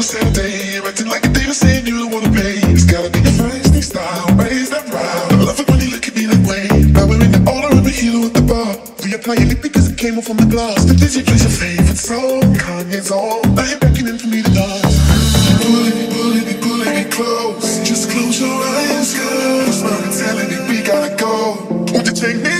every single day. Acting like a demon saying you don't wanna pay. It's gotta be a fancy style, raise that round. I love it when you look at me that way. Now we're in the order of a hero at the bar. Reapply your lip because it came off on the glass. The DJ plays your favorite song, Kanye's on. Now you're beckoning for me to dance. Pull it, pull it, pull close. Just close your eyes, girl. Cause my mentality, we gotta go. Won't you take me?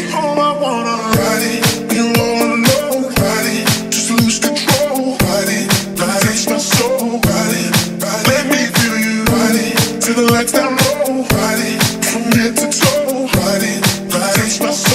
down low, ride from head to toe, ride it, ride it.